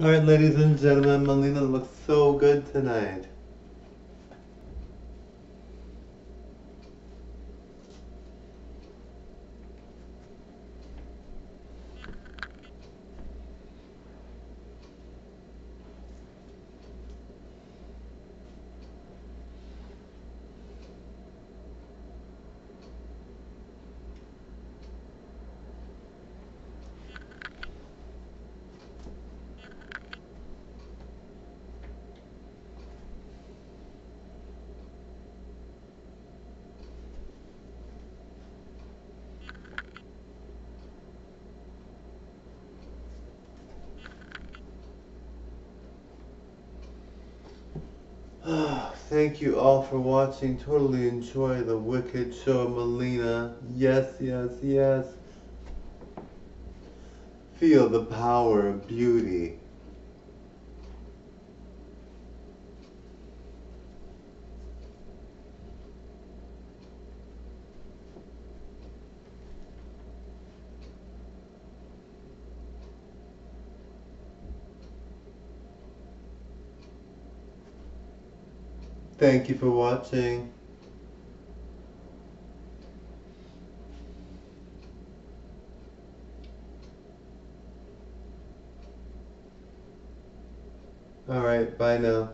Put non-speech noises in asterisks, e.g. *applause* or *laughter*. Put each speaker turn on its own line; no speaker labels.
Alright, ladies and gentlemen, Melina looks so good tonight. *sighs* Thank you all for watching. Totally enjoy the Wicked Show, Melina. Yes, yes, yes. Feel the power of beauty. Thank you for watching. Alright, bye now.